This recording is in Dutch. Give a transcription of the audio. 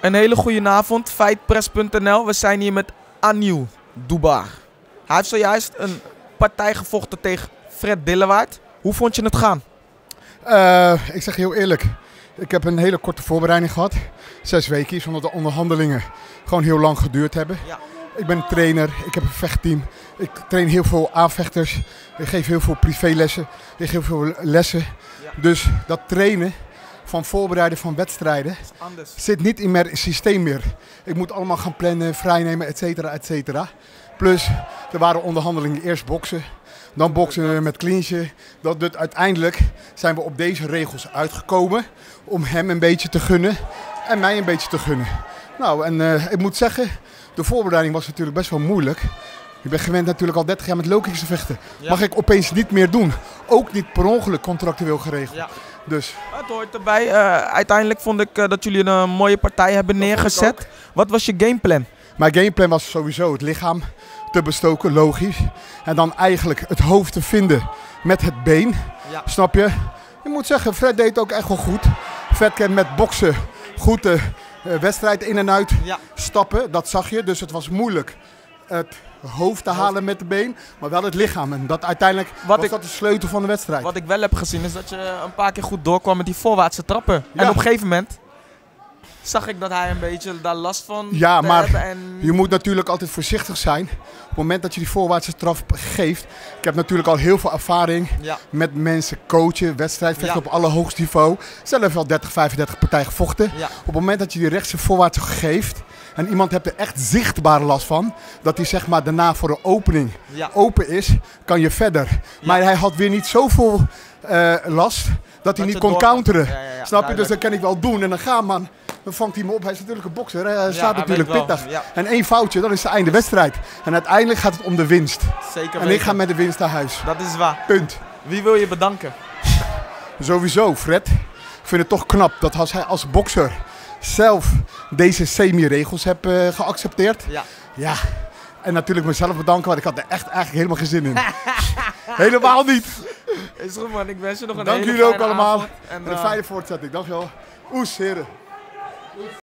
Een hele goede avond, Fightpress.nl. We zijn hier met Aniel Dubar. Hij heeft zojuist een partij gevochten tegen Fred Dillewaard. Hoe vond je het gaan? Uh, ik zeg heel eerlijk, ik heb een hele korte voorbereiding gehad. Zes weken, omdat de onderhandelingen gewoon heel lang geduurd hebben. Ja. Ik ben een trainer, ik heb een vechtteam. Ik train heel veel aanvechters. Ik geef heel veel privélessen. Ik geef heel veel lessen. Ja. Dus dat trainen van voorbereiden van wedstrijden zit niet in mijn systeem meer. Ik moet allemaal gaan plannen, vrijnemen, et cetera, et cetera. Plus, er waren onderhandelingen. Eerst boksen, dan boksen met clinchen. Dat, dat, uiteindelijk zijn we op deze regels uitgekomen om hem een beetje te gunnen en mij een beetje te gunnen. Nou, en uh, ik moet zeggen, de voorbereiding was natuurlijk best wel moeilijk. Je bent gewend natuurlijk al 30 jaar met Lokix te vechten. Ja. Mag ik opeens niet meer doen. Ook niet per ongeluk contractueel geregeld. Ja. Dus Het hoort erbij. Uh, uiteindelijk vond ik uh, dat jullie een mooie partij hebben neergezet. Wat was je gameplan? Mijn gameplan was sowieso het lichaam te bestoken, logisch. En dan eigenlijk het hoofd te vinden met het been. Ja. Snap je? Je moet zeggen, Fred deed ook echt wel goed. Fred kent met boksen goed de wedstrijd in en uit Ja. stappen. Dat zag je. Dus het was moeilijk het hoofd te halen met de been, maar wel het lichaam. En dat uiteindelijk Wat was ik- dat de sleutel van de wedstrijd. Wat ik wel heb gezien is dat je een paar keer goed doorkwam met die voorwaartse trappen. En op een gegeven moment zag ik dat hij een beetje daar last van Ja, maar En... Je moet natuurlijk altijd voorzichtig zijn. Op het moment dat je die voorwaartse straf geeft. Ik heb natuurlijk al heel veel ervaring Ja. met mensen coachen, wedstrijdvechten Ja. op allerhoogst niveau. Zelf wel 30, 35 partijen gevochten. Op het moment dat je die rechtse voorwaartse geeft en iemand hebt er echt zichtbare last van, dat hij zeg maar daarna voor de opening Ja. open is, kan je verder. Maar hij had weer niet zoveel eh, last dat hij Dat niet kon counteren. Ja, Snap je? Dus dat kan ik wel doen en dan gaan man. Dan vangt hij me op. Hij is natuurlijk een bokser. Hij staat natuurlijk pittig. En één foutje, dan is het einde wedstrijd. En uiteindelijk gaat het om de winst. Zeker En ik ga met de winst naar huis. Dat is waar. Punt. Wie wil je bedanken? Sowieso, Fred. Ik vind het toch knap dat als hij als bokser zelf deze semi-regels heeft eh, geaccepteerd. Ja. Ja. En natuurlijk mezelf bedanken, want ik had er echt eigenlijk helemaal geen zin in. helemaal niet. Is goed man, ik wens je nog een Dank hele jullie ook allemaal. En, En een eh, fijne voortzetting. Dankjewel. Oes, heren.